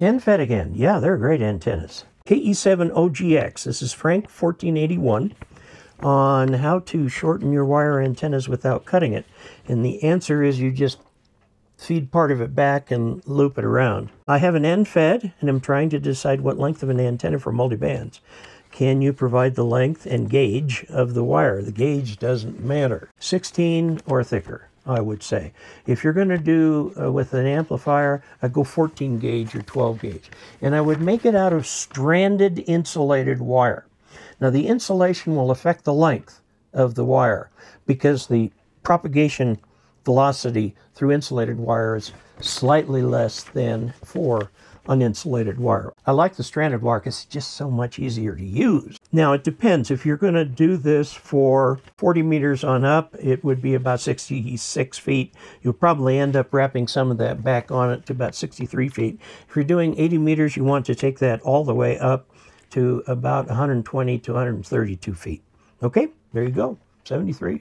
End-fed again. Yeah, they're great antennas. KE7OGX. This is Frank 1481 on how to shorten your wire antennas without cutting it. And the answer is you just feed part of it back and loop it around. I have an end-fed and I'm trying to decide what length of an antenna for multibands. Can you provide the length and gauge of the wire? The gauge doesn't matter. 16 or thicker, I would say. If you're going to do uh, with an amplifier, I'd go 14 gauge or 12 gauge. And I would make it out of stranded insulated wire. Now the insulation will affect the length of the wire because the propagation velocity through insulated wire is slightly less than for uninsulated wire. I like the stranded wire because it's just so much easier to use. Now it depends. If you're going to do this for 40 meters on up, it would be about 66 feet. You'll probably end up wrapping some of that back on it to about 63 feet. If you're doing 80 meters, you want to take that all the way up to about 120 to 132 feet. Okay, there you go, 73.